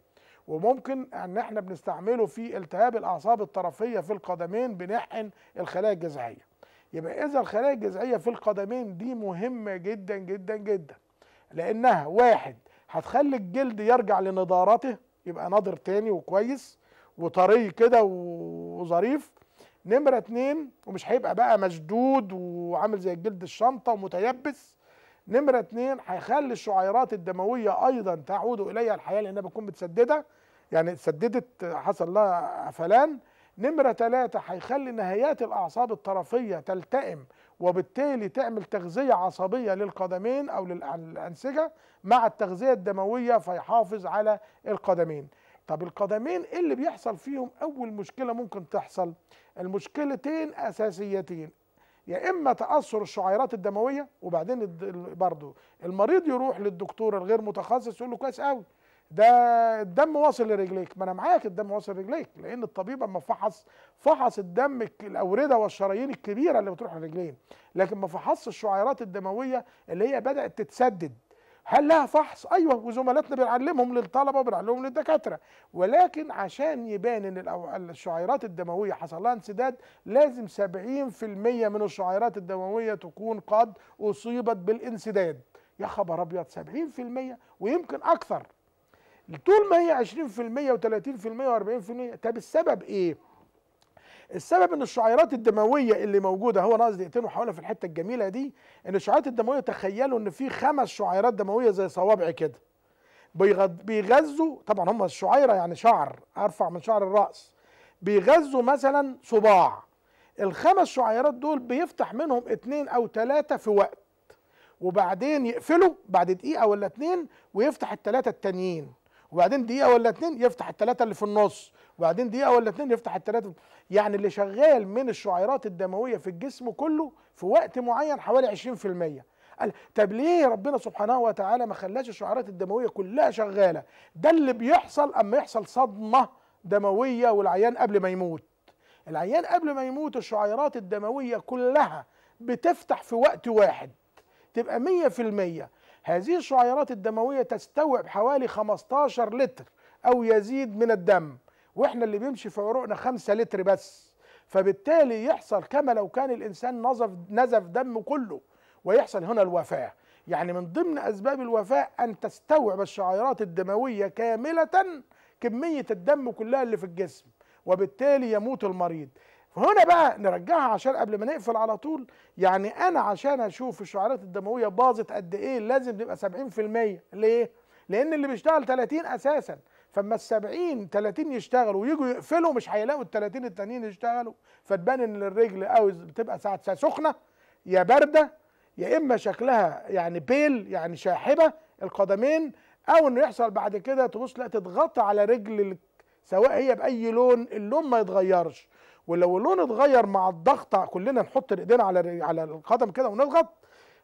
وممكن ان إحنا بنستعمله في التهاب الاعصاب الطرفيه في القدمين بنحقن الخلايا الجذعيه. يبقى إذا الخلايا الجذعيه في القدمين دي مهمة جدا جدا جدا. لأنها واحد هتخلي الجلد يرجع لنضارته يبقى نضر تاني وكويس وطري كده وظريف. نمرة اتنين ومش هيبقى بقى مشدود وعامل زي الجلد الشنطة ومتيبس نمرة اتنين هيخلي الشعيرات الدموية أيضا تعود إليها الحياة لأنها بتكون متسددة. يعني اتسددت حصل لها قفلان. نمرة ثلاثة هيخلي نهايات الأعصاب الطرفية تلتئم وبالتالي تعمل تغذية عصبية للقدمين أو للأنسجة مع التغذية الدموية فيحافظ على القدمين. طب القدمين إيه اللي بيحصل فيهم؟ أول مشكلة ممكن تحصل. المشكلتين أساسيتين. يا إما تأثر الشعيرات الدموية وبعدين برضه المريض يروح للدكتور الغير متخصص يقول له كويس قوي ده الدم واصل لرجليك. ما أنا معاك الدم واصل لرجليك لأن الطبيب أما فحص فحص الدم الأوردة والشرايين الكبيرة اللي بتروح للرجلين لكن ما فحصش الشعيرات الدموية اللي هي بدأت تتسدد. هل لها فحص؟ أيوه وزملاتنا بنعلمهم للطلبة وبنعلمهم للدكاترة ولكن عشان يبان إن الشعيرات الدموية حصل لها انسداد لازم 70% من الشعيرات الدموية تكون قد أصيبت بالانسداد يا خبر أبيض 70% ويمكن أكثر طول ما هي 20% و30% و40% طب السبب إيه؟ السبب إن الشعيرات الدموية اللي موجودة هو ناقص دقيقتين وحاولها في الحتة الجميلة دي إن الشعيرات الدموية تخيلوا إن في خمس شعيرات دموية زي صوابع كده. بيغذوا طبعا هم الشعيرة يعني شعر أرفع من شعر الرأس. بيغذوا مثلا صباع. الخمس شعيرات دول بيفتح منهم اتنين أو تلاتة في وقت. وبعدين يقفله بعد دقيقة ولا اتنين ويفتح التلاتة التانيين. وبعدين دقيقة ولا اتنين يفتح التلاتة اللي في النص. وبعدين دقيقة ولا اتنين يفتح التلاتة. يعني اللي شغال من الشعيرات الدموية في الجسم كله في وقت معين حوالي 20% قال طب ليه ربنا سبحانه وتعالى ما خلاش الشعيرات الدموية كلها شغالة؟ ده اللي بيحصل أما يحصل صدمة دموية والعيان قبل ما يموت. العيان قبل ما يموت الشعيرات الدموية كلها بتفتح في وقت واحد. تبقى 100% هذه الشعيرات الدموية تستوعب حوالي 15 لتر أو يزيد من الدم. وإحنا اللي بيمشي في عروقنا 5 لتر بس. فبالتالي يحصل كما لو كان الإنسان نزف نزف دمه كله ويحصل هنا الوفاة. يعني من ضمن أسباب الوفاة أن تستوعب الشعيرات الدموية كاملة كمية الدم كلها اللي في الجسم وبالتالي يموت المريض. فهنا بقى نرجعها عشان قبل ما نقفل على طول. يعني أنا عشان أشوف الشعيرات الدموية باظت قد إيه لازم تبقى 70% ليه؟ لأن اللي بيشتغل 30 أساسا. فاما ال 70 30 يشتغلوا ويجوا يقفلوا مش هيلاقوا ال 30 التانيين يشتغلوا. فتبان إن الرجل أو بتبقى ساعة سخنة يا باردة يا إما شكلها يعني بيل يعني شاحبة القدمين أو إنه يحصل بعد كده تبص لا تتغطى على رجل سواء هي بأي لون اللون ما يتغيرش. ولو اللون اتغير مع الضغط كلنا نحط ايدينا على على القدم كده ونضغط.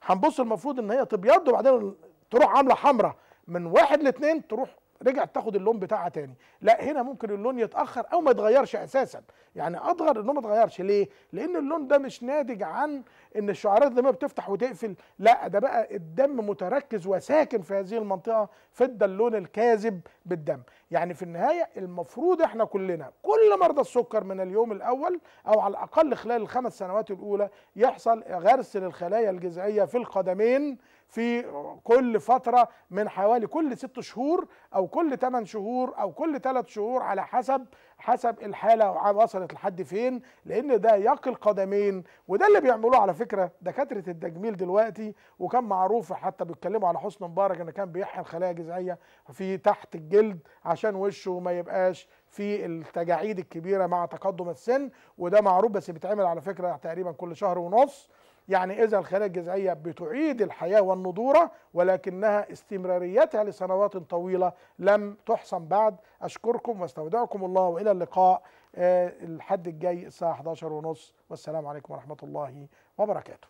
هنبص المفروض إن هي تبيض وبعدين تروح عاملة حمراء من واحد لاثنين تروح رجعت تاخد اللون بتاعها تاني. لا هنا ممكن اللون يتأخر أو ما يتغيرش أساسا. يعني أضغر إنه ما يتغيرش. ليه؟ لأن اللون ده مش ناتج عن إن الشعيرات الدمويه بتفتح وتقفل. لا ده بقى الدم متركز وساكن في هذه المنطقة فادى اللون الكاذب بالدم. يعني في النهاية المفروض إحنا كلنا كل مرضى السكر من اليوم الأول أو على الأقل خلال الخمس سنوات الأولى يحصل غرس للخلايا الجذعية في القدمين في كل فترة من حوالي كل ست شهور أو كل ثمان شهور أو كل ثلاث شهور على حسب حسب الحالة وصلت لحد فين لأن ده يقي القدمين وده اللي بيعملوه على فكرة دكاترة التجميل دلوقتي وكان معروف حتى بيتكلموا على حسن مبارك إن كان بيحيي الخلايا الجذعية في تحت الجلد عشان وشه ما يبقاش في التجاعيد الكبيرة مع تقدم السن وده معروف بس بيتعمل على فكرة تقريبا كل شهر ونص. يعني إذا الخلايا الجذعية بتعيد الحياة والنضورة ولكنها استمراريتها لسنوات طويلة لم تحسن بعد. أشكركم واستودعكم الله وإلى اللقاء آه، الحد الجاي الساعة 11 ونص. والسلام عليكم ورحمة الله وبركاته.